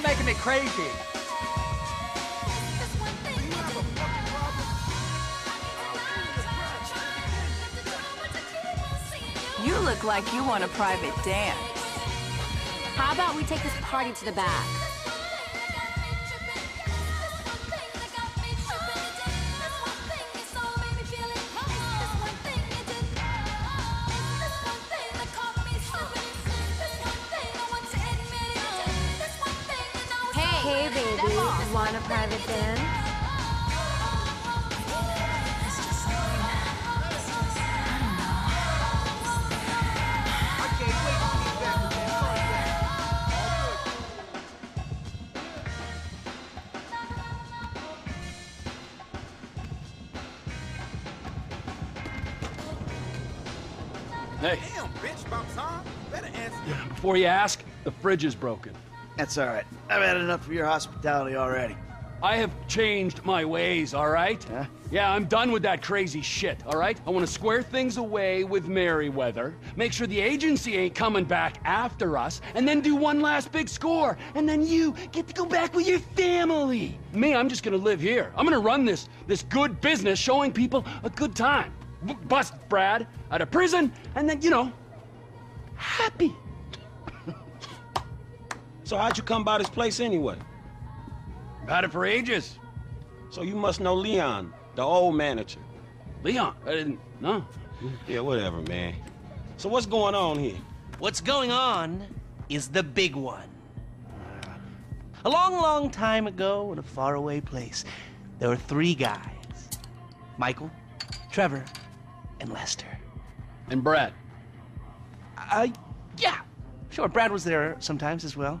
here. It's kind of making me crazy. You look like you want a private dance. How about we take this party to the back? Want a private dance? Hey, Damn, bitch, about. Better answer. before you ask, the fridge is broken. That's all right. I've had enough of your hospitality already. I have changed my ways, all right? Huh? Yeah, I'm done with that crazy shit, all right? I want to square things away with Merryweather, make sure the agency ain't coming back after us, and then do one last big score. And then you get to go back with your family. Me, I'm just gonna live here. I'm gonna run this this good business showing people a good time. B- bust Brad out of prison, and then, you know, happy. So how'd you come by this place anyway? I've had it for ages. So you must know Leon, the old manager. Leon, I didn't, no. Yeah, whatever, man. So what's going on here? What's going on is the big one. A long, long time ago in a faraway place, there were three guys Michael, Trevor, and Lester. And Brad. Uh, yeah, sure, Brad was there sometimes as well.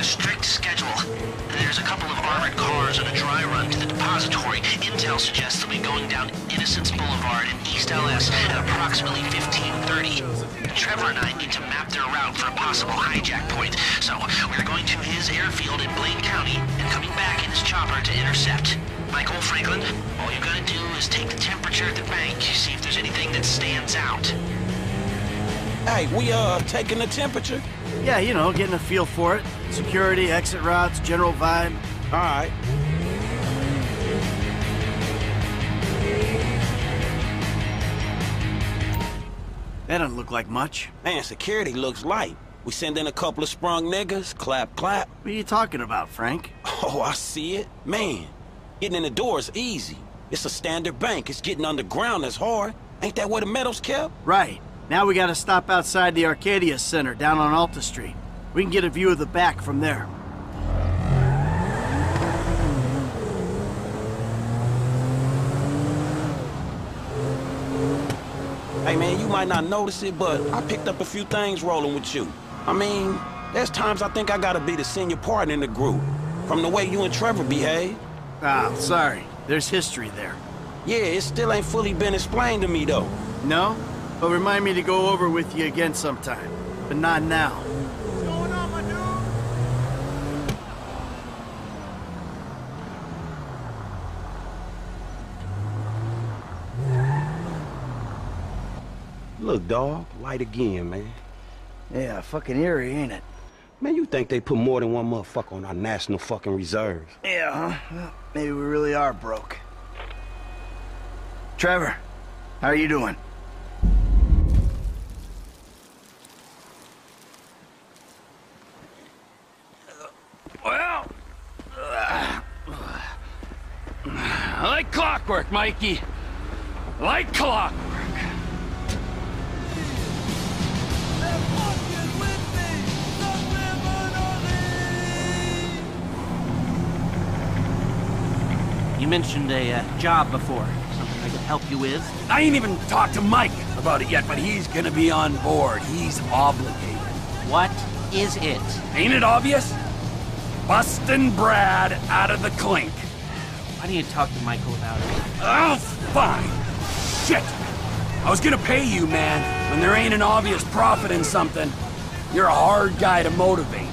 A strict schedule. There's a couple of armored cars on a dry run to the depository. Intel suggests they'll be going down Innocence Boulevard in East LS at approximately 1530. Trevor and I need to map their route for a possible hijack point, so we're going to his airfield in Blaine County and coming back in his chopper to intercept. Michael Franklin, all you gotta do is take the temperature at the bank, see if there's anything that stands out. Hey, we uh taking the temperature? Yeah, you know, getting a feel for it. Security, exit routes, general vibe. All right. That doesn't look like much. Man, security looks light. We send in a couple of sprung niggas, clap, clap. What are you talking about, Frank? Oh, I see it. Man, getting in the door is easy. It's a standard bank. It's getting underground that's hard. Ain't that where the metal's kept? Right. Now we gotta stop outside the Arcadia Center down on Alta Street. We can get a view of the back from there. Hey man, you might not notice it, but I picked up a few things rolling with you. I mean, there's times I think I gotta be the senior partner in the group. From the way you and Trevor behave. Ah, sorry. There's history there. Yeah, it still ain't fully been explained to me though. No? But remind me to go over with you again sometime. But not now. What's going on, my dude? Look, dog, light again, man. Yeah, fucking eerie, ain't it? Man, you think they put more than one motherfucker on our national fucking reserves? Yeah, huh? Well, Maybe we really are broke. Trevor, how are you doing? Well, like clockwork, Mikey. Like clockwork. You mentioned a uh, job before. Something I could help you with? I ain't even talked to Mike about it yet, but he's gonna be on board. He's obligated. What is it? Ain't it obvious? Bustin' Brad out of the clink. Why need to talk to Michael about it? Oh, fine. Shit. I was gonna pay you, man, when there ain't an obvious profit in something. You're a hard guy to motivate.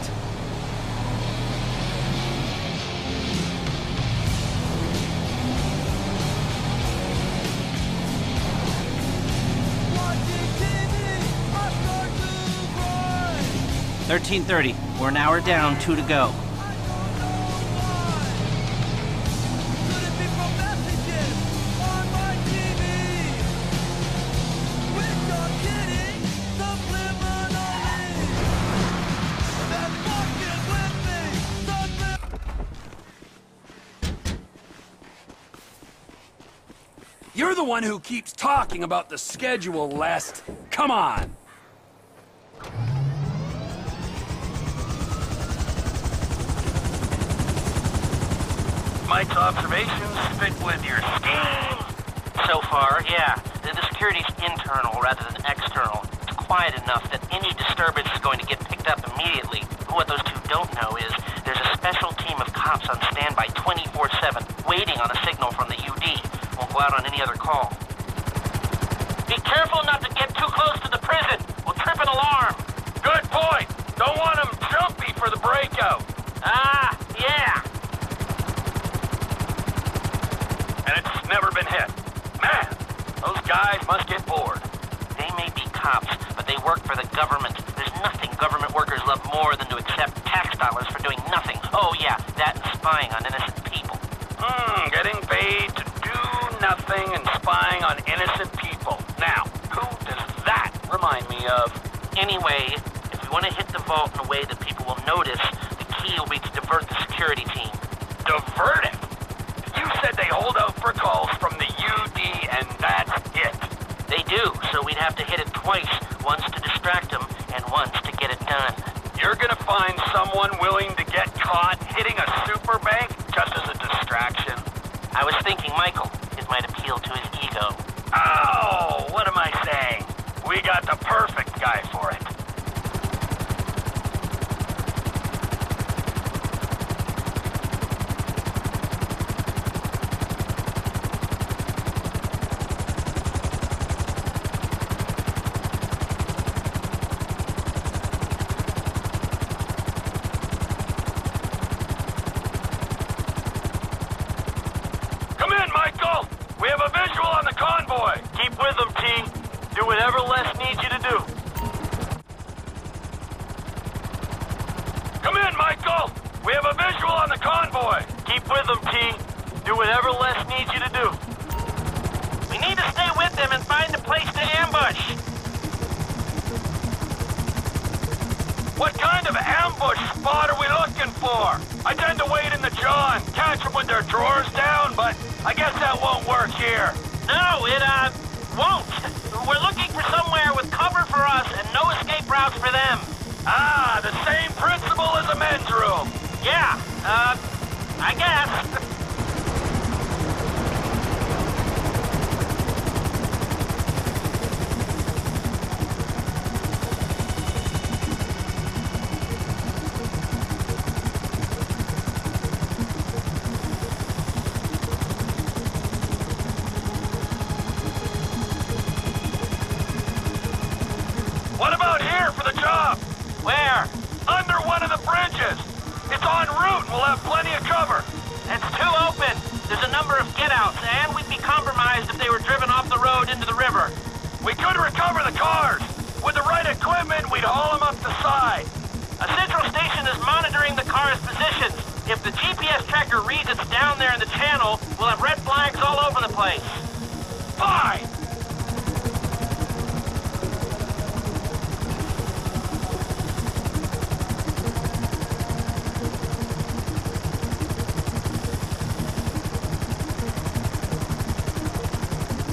Thirteen thirty. We're an hour down, two to go. The one who keeps talking about the schedule, Lest. Come on. Mike's observations fit with your scheme? So far, yeah. The, security's internal rather than external. It's quiet enough that any disturbance is going to get picked up immediately. What those two don't know is there's a special team of cops on standby 24-7, waiting on a signal from the UD. Out on any other call. Be careful not to get too close to the prison. We'll trip an alarm. Good point. Don't want them jumpy for the breakout. Ah, yeah. And it's never been hit. Man, those guys must get bored. They may be cops, but they work for the government. There's nothing government workers love more than to accept tax dollars for doing nothing. Oh yeah, that and spying on innocent people. Hmm, getting paid and spying on innocent people. Now, who does that remind me of? Anyway, if we want to hit the vault in a way that people will notice, the key will be to divert the security team. Divert it. You said they hold out for calls from the UD and that's it. They do, so we'd have to hit it twice, once to distract them and once to get it done. You're gonna find someone willing Keep with them, T. Do whatever Les needs you to do. Come in, Michael! We have a visual on the convoy! Keep with them, T. Do whatever Les needs you to do. We need to stay with them and find a place to ambush. What kind of ambush spot are we looking for? I tend to wait in the and catch them with their drawers down, but I guess that won't work here. No, it, uh, won't. It's en route we'll have plenty of cover. It's too open. There's a number of get-outs, and we'd be compromised if they were driven off the road into the river. We could recover the cars. With the right equipment, we'd haul them up the side. A central station is monitoring the car's positions. If the GPS tracker reads it's down there in the channel, we'll have red flags all over the place. Fine!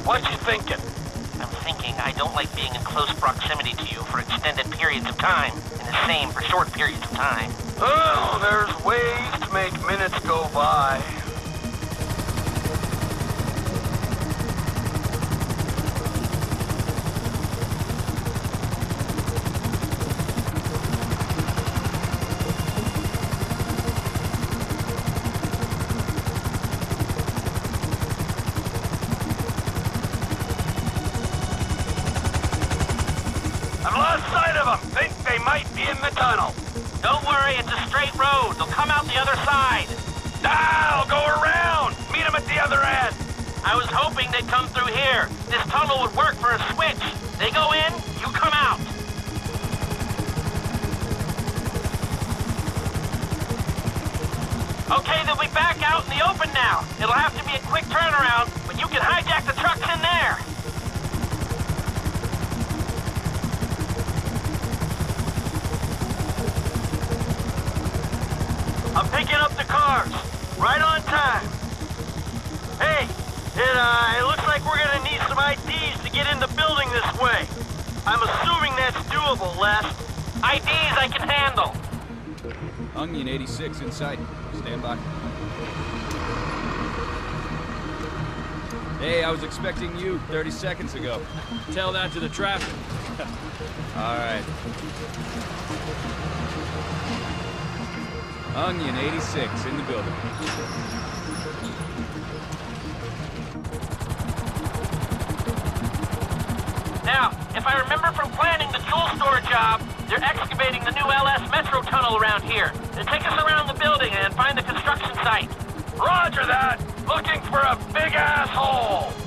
What you thinking? I'm thinking I don't like being in close proximity to you for extended periods of time, and the same for short periods of time. Oh, there's ways to make minutes go by. I've lost sight of them. Think they might be in the tunnel. Don't worry, it's a straight road. They'll come out the other side. Now, go around. Meet them at the other end. I was hoping they'd come through here. This tunnel would work for a switch. They go in, you come out. Okay, they'll be back out in the open now. It'll have to be a quick turnaround, but you can hijack the trucks in there. I'm picking up the cars. Right on time. Hey, it, uh, it looks like we're gonna need some IDs to get in the building this way. I'm assuming that's doable, Les. IDs I can handle. Onion 86 in sight. Stand by. Hey, I was expecting you 30 seconds ago. Tell that to the traffic. All right. Onion 86 in the building. Now, if I remember from planning the jewel store job, they're excavating the new LS Metro tunnel around here. They take us around the building and find the construction site. Roger that. Looking for a big asshole.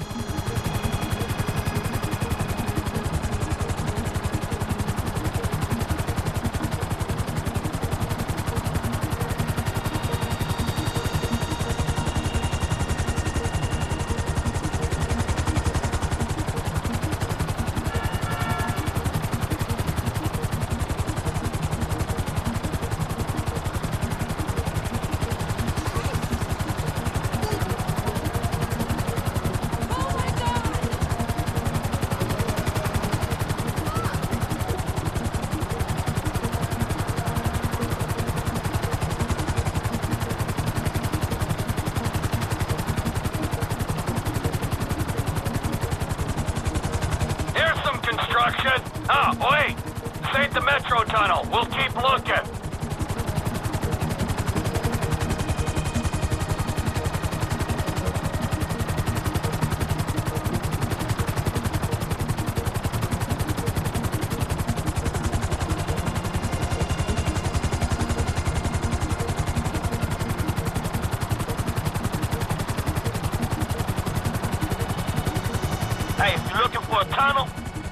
A tunnel,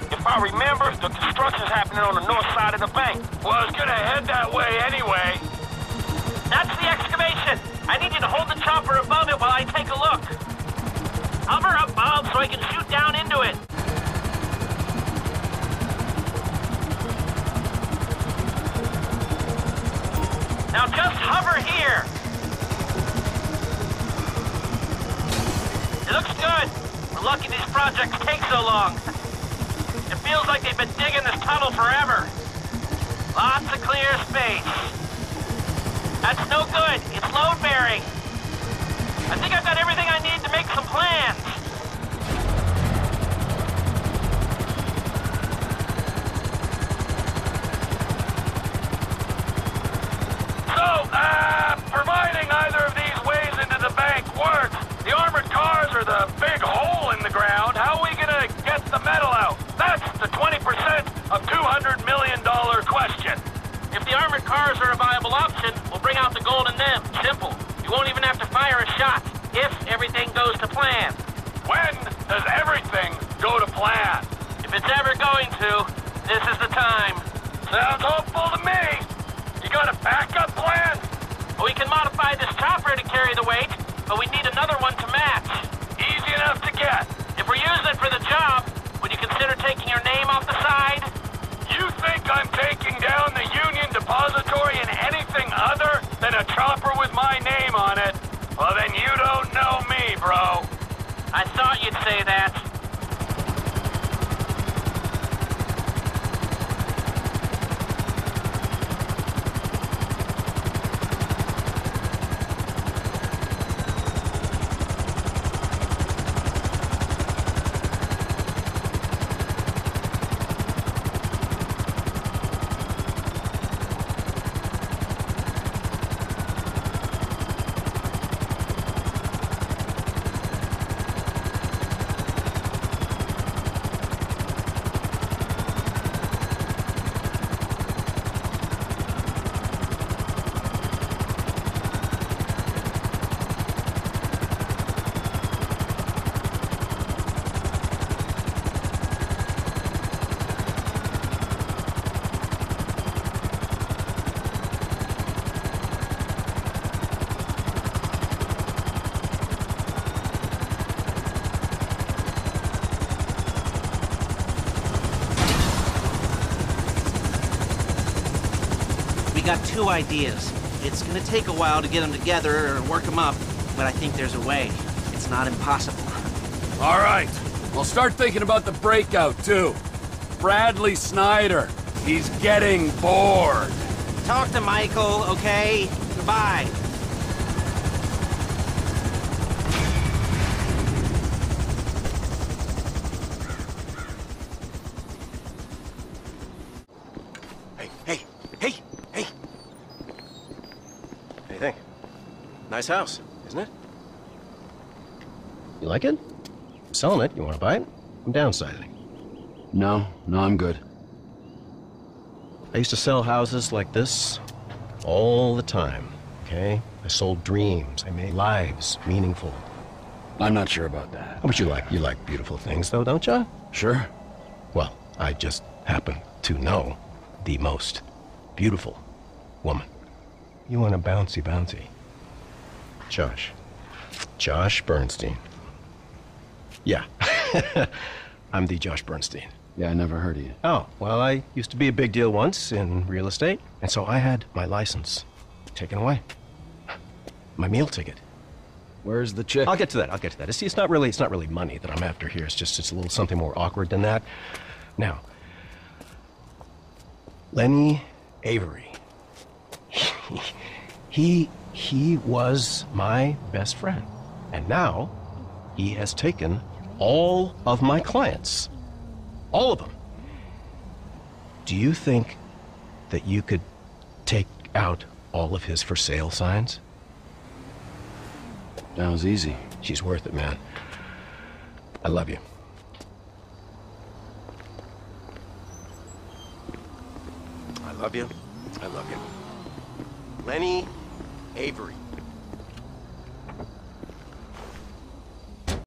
if I remember, the construction's happening on the north side of the bank. Well, it's gonna head that way anyway. That's the excavation. I need you to hold the chopper above it while I take a look. Hover above so I can shoot down into it. Now just hover here. It looks good. Lucky these projects take so long. It feels like they've been digging this tunnel forever. Lots of clear space. That's no good. It's load bearing. I think I've got everything I need to make some plans. Fire a shot, if everything goes to plan. When does everything go to plan? If it's ever going to, this is the time. Sounds hopeful to me. You got a backup plan? We can modify this chopper to carry the weight, but we need another one say that. Got two ideas. It's gonna take a while to get them together or work them up, but I think there's a way. It's not impossible. All right. We'll start thinking about the breakout, too. Bradley Snyder. He's getting bored. Talk to Michael, okay? Goodbye. Hey, hey, hey, hey! Hey, think? Nice house, isn't it? You like it? I'm selling it. You want to buy it? I'm downsizing. No, no, I'm good. I used to sell houses like this all the time, okay? I sold dreams. I made lives meaningful. I'm not sure about that. Oh, How about you like? You like beautiful things, though, don't you? Sure. Well, I just happen to know the most beautiful woman. You want a bouncy bouncy. Josh. Josh Bernstein. Yeah. I'm the Josh Bernstein. Yeah, I never heard of you. Oh, well, I used to be a big deal once in real estate, and so I had my license taken away. My meal ticket. Where's the chick? I'll get to that. I'll get to that. See, it's not really it's not really money that I'm after here. It's just it's a little something more awkward than that. Now, Lenny Avery. he he was my best friend, and now he has taken all of my clients, all of them. Do you think that you could take out all of his for sale signs? That was easy. She's worth it, man. I love you. I love you. I love you. Lenny Avery.